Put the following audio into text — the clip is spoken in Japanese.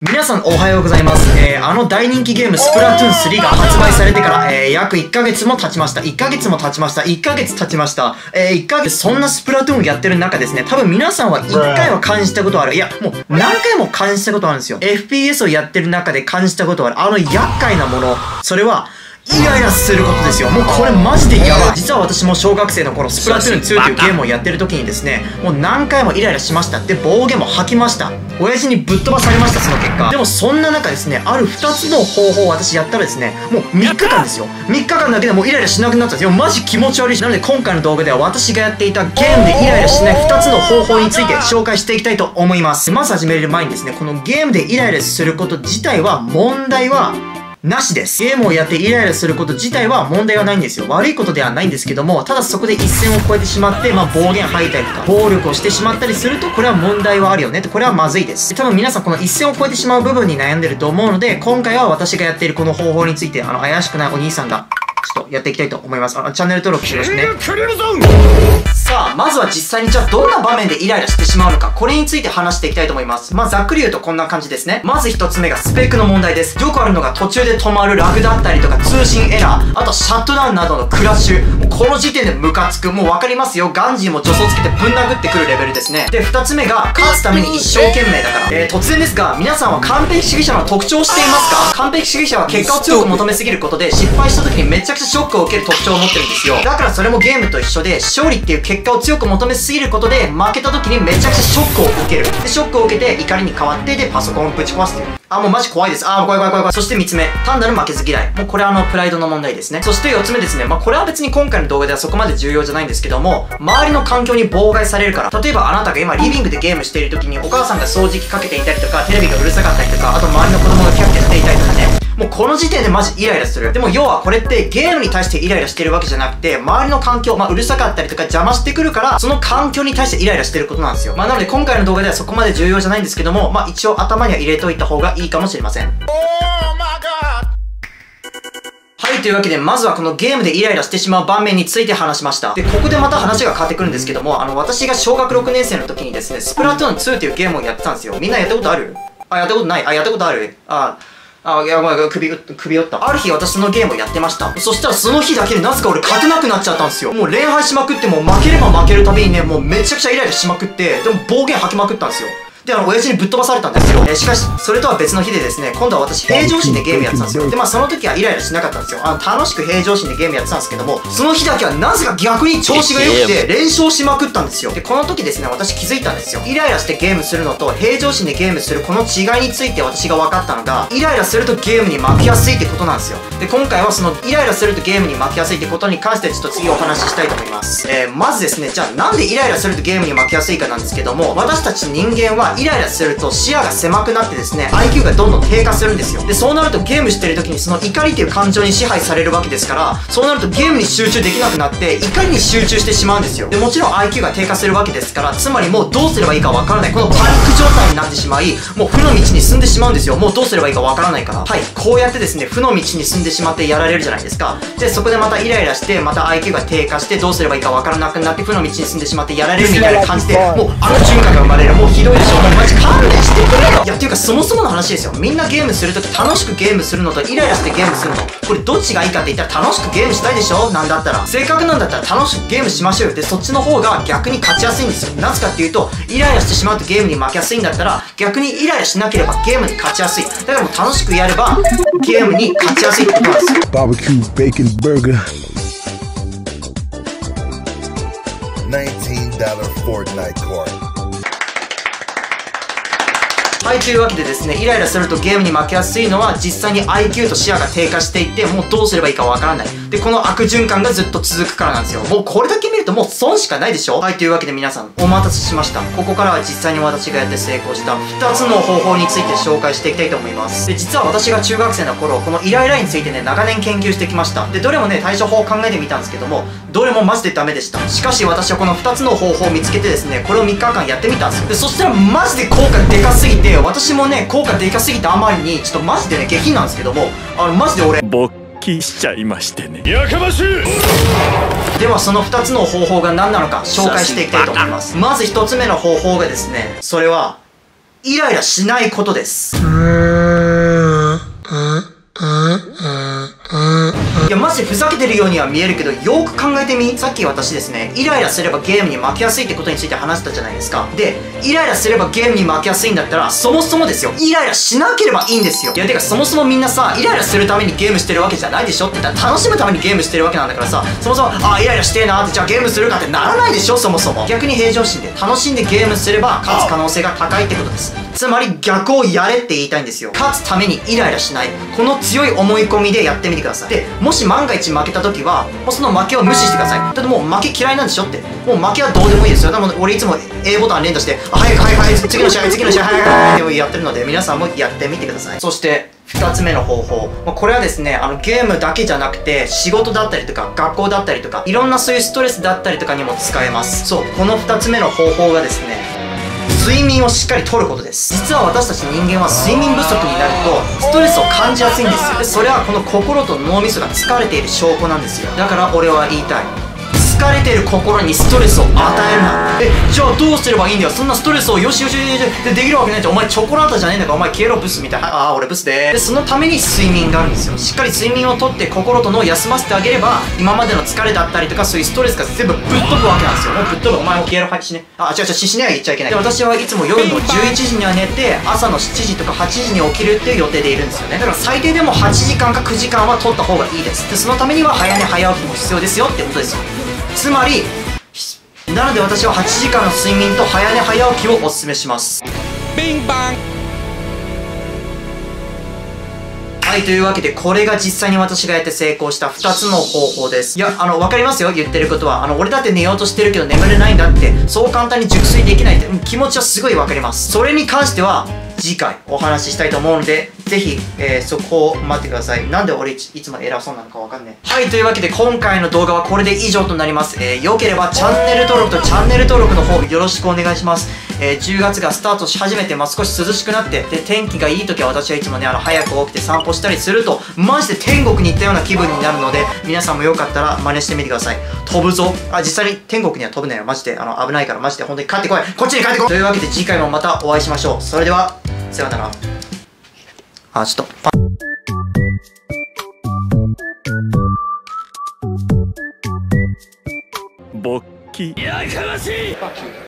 皆さんおはようございます。えー、あの大人気ゲームスプラトゥーン3が発売されてから、えー、約1ヶ月も経ちました。1ヶ月も経ちました。1ヶ月経ちました。えー、1ヶ月、そんなスプラトゥーンをやってる中ですね、多分皆さんは1回は感じたことある。いや、もう何回も感じたことあるんですよ。FPS をやってる中で感じたことある。あの厄介なもの。それは、イライラすることですよ。もうこれマジでやばい。実は私も小学生の頃スプラトゥーン2というゲームをやってる時にですねもう何回もイライラしましたって暴言も吐きました。親父にぶっ飛ばされましたその結果。でもそんな中ですねある2つの方法を私やったらですねもう3日間ですよ。3日間だけでもうイライラしなくなったんです。よマジ気持ち悪いし。なので今回の動画では私がやっていたゲームでイライラしない2つの方法について紹介していきたいと思います。まず始める前にですねこのゲームでイライラすること自体は問題はなしです。ゲームをやってイライラすること自体は問題はないんですよ。悪いことではないんですけども、ただそこで一線を越えてしまって、まあ暴言吐いたりとか、暴力をしてしまったりすると、これは問題はあるよねって、これはまずいです。多分皆さんこの一線を越えてしまう部分に悩んでると思うので、今回は私がやっているこの方法について、あの、怪しくないお兄さんが、ちょっとやっていきたいと思います。あの、チャンネル登録してよろしくね。さあ、まずは実際にじゃあどんな場面でイライラしてしまうのか、これについて話していきたいと思います。まあ、ざっくり言うとこんな感じですね。まず一つ目がスペックの問題です。よくあるのが途中で止まるラグだったりとか通信エラー、あとシャットダウンなどのクラッシュ。もうこの時点でムカつく。もうわかりますよ。ガンジーも助走つけてぶん殴ってくるレベルですね。で、二つ目が勝つために一生懸命だから。えー、突然ですが、皆さんは完璧主義者の特徴を知っていますか？完璧主義者は結果を強く求めすぎることで失敗した時にめちゃくちゃショックを受ける特徴を持ってるんですよ。だからそれもゲームと一緒で、勝利っていう結果を強く求めすぎることで負けた時にめちゃくちゃショックを受ける。でショックを受けて怒りに変わってでパソコンをぶち壊すっていう。あもうマジ怖いです。あ怖い怖い怖い怖い。そして3つ目。単なる負けず嫌い。もうこれはあのプライドの問題ですね。そして4つ目ですね。まあこれは別に今回の動画ではそこまで重要じゃないんですけども周りの環境に妨害されるから。例えばあなたが今リビングでゲームしている時にお母さんが掃除機かけていたりとかテレビがうるさかったりとかあと周りの子供がキャッキャしていたりとかね。もうこの時点でマジイライラする。でも要はこれってゲームに対してイライラしてるわけじゃなくて、周りの環境、まあうるさかったりとか邪魔してくるから、その環境に対してイライラしてることなんですよ。まあなので今回の動画ではそこまで重要じゃないんですけども、まあ一応頭には入れといた方がいいかもしれません。はい、というわけで、まずはこのゲームでイライラしてしまう場面について話しました。で、ここでまた話が変わってくるんですけども、あの、私が小学6年生の時にですね、スプラトゥーン2っていうゲームをやってたんですよ。みんなやったことある？あ、やったことない？あ、やったことある？あ、あ、いや、ごめん、首、首折った。ある日私そのゲームをやってました。そしたらその日だけでなぜか俺勝てなくなっちゃったんですよ。もう恋愛しまくってもう負ければ負けるたびにね、もうめちゃくちゃイライラしまくって、でも暴言吐きまくったんですよ。で、あの、親父にぶっ飛ばされたんですよ。えー、しかし、それとは別の日でですね、今度は私、平常心でゲームやってたんですよ。で、まあ、その時はイライラしなかったんですよ。あの、楽しく平常心でゲームやってたんですけども、その日だけはなぜか逆に調子が良くて、連勝しまくったんですよ。で、この時ですね、私気づいたんですよ。イライラしてゲームするのと、平常心でゲームするこの違いについて私が分かったのが、イライラするとゲームに負けやすいってことなんですよ。で、今回はその、イライラするとゲームに負けやすいってことに関して、ちょっと次お話ししたいと思います。えー、まずですね、じゃあなんでイライラするとゲームに負けやすいかなんですけども、私たち人間はイライラすると視野が狭くなってですね、IQ がどんどん低下するんですよ。で、そうなるとゲームしてる時にその怒りっていう感情に支配されるわけですから、そうなるとゲームに集中できなくなって、怒りに集中してしまうんですよ。で、もちろん IQ が低下するわけですから、つまりもうどうすればいいかわからない。このパニック状態になってしまい、もう負の道に進んでしまうんですよ。もうどうすればいいかわからないから。はい、こうやってですね、負の道に進んでしまってやられるじゃないですか。で、そこでまたイライラして、また IQ が低下して、どうすればいいかわからなくなって、負の道に進んでしまってやられるみたいな感じで、もうあの循環が生まれる。もうひどいでしょ。もうマジ勘弁してくれよ。いや、いうかそもそもの話ですよ。みんなゲームするとき楽しくゲームするのとイライラしてゲームするの。これどっちがいいかって言ったら楽しくゲームしたいでしょ？なんだったら。せっかくなんだったら楽しくゲームしましょうよ。でそっちの方が逆に勝ちやすいんですよ。なぜかっていうとイライラしてしまうとゲームに負けやすいんだったら逆にイライラしなければゲームに勝ちやすい。だからもう楽しくやればゲームに勝ちやすいってことなんですよ。バーベキューベーコンバーガー $19 Fortnite card はい、というわけでですね、イライラするとゲームに負けやすいのは実際に IQ と視野が低下していって、もうどうすればいいかわからない。で、この悪循環がずっと続くからなんですよ。もうこれだけ見るともう損しかないでしょ？はい、というわけで皆さん、お待たせしました。ここからは実際に私がやって成功した2つの方法について紹介していきたいと思います。で、実は私が中学生の頃、このイライラについてね、長年研究してきました。で、どれもね、対処法を考えてみたんですけども、どれもマジでダメでした。しかし私はこの2つの方法を見つけてですね、これを3日間やってみたんですよ。で、そしたらマジで効果でかすぎて、私もね、効果でかすぎたあまりにちょっとマジでね下品なんですけどもあのマジで俺勃起しちゃいましてね。やかましい！ではその2つの方法が何なのか紹介していきたいと思います。まず1つ目の方法がですねそれはイライラしないことです。いや、マジでふざけてるようには見えるけど、よく考えてみ。さっき私ですね、イライラすればゲームに負けやすいってことについて話したじゃないですか。で、イライラすればゲームに負けやすいんだったら、そもそもですよ、イライラしなければいいんですよ。いや、てかそもそもみんなさ、イライラするためにゲームしてるわけじゃないでしょって言ったら、楽しむためにゲームしてるわけなんだからさ、そもそも、あ、イライラしてえなって、じゃあゲームするかってならないでしょ、そもそも。逆に平常心で楽しんでゲームすれば、勝つ可能性が高いってことです。つまり逆をやれって言いたいんですよ。勝つためにイライラしない。この強い思い込みでやってみてください。で、もし万が一負けた時は、もうその負けを無視してください。だってもう負け嫌いなんでしょって。もう負けはどうでもいいですよ。でも俺いつも A ボタン連打して、あはいはいはい、次の試合、次の試合、はいはいはいやってるので、皆さんもやってみてください。そして、二つ目の方法。まこれはですね、あのゲームだけじゃなくて、仕事だったりとか、学校だったりとか、いろんなそういうストレスだったりとかにも使えます。そう、この二つ目の方法がですね、睡眠をしっかりとることです。実は私たち人間は睡眠不足になるとストレスを感じやすいんですよ。でそれはこの心と脳みそが疲れている証拠なんですよ。だから俺は言いたい。疲れてる心にストレスを与えるなえじゃあどうすればいいんだよ。そんなストレスをよしよしよしよしでできるわけないじゃん。お前チョコラータじゃねえんだからお前消えろブスみたいな。ああ俺ブスででそのために睡眠があるんですよ。しっかり睡眠をとって心と脳を休ませてあげれば今までの疲れだったりとかそういうストレスが全部ぶっ飛ぶわけなんですよ。もうぶっ飛ぶ。お前も消えろはい死ね。あ違う違う死ねは言っちゃいけない。で私はいつも夜の 11時には寝て朝の7時とか8時に起きるっていう予定でいるんですよね。だから最低でも8時間か9時間は取った方がいいです。でそのためには早寝早起きも必要ですよってことですよつまりなので私は8時間の睡眠と早寝早起きをお勧めしますはい、というわけで、これが実際に私がやって成功した2つの方法です。いや、あの、わかりますよ、言ってることは。あの、俺だって寝ようとしてるけど眠れないんだって、そう簡単に熟睡できないって、うん気持ちはすごいわかります。それに関しては、次回お話ししたいと思うので、ぜひ、えーそこを待ってください。なんで俺いつも偉そうなのかわかんない。はい、というわけで今回の動画はこれで以上となります。えー、良ければチャンネル登録とチャンネル登録の方よろしくお願いします。えー10月がスタートし始めて、まあ、少し涼しくなって、で、天気がいい時は私はいつもね、あの、早く起きて散歩したりすると、マジで天国に行ったような気分になるので、皆さんもよかったら真似してみてください。飛ぶぞ。あ、実際に天国には飛ぶなよ。マジで、あの、危ないから、マジで本当に帰ってこい。こっちに帰ってこいというわけで次回もまたお会いしましょう。それでは、さようなら。あ、ちょっと、パ勃起やかましい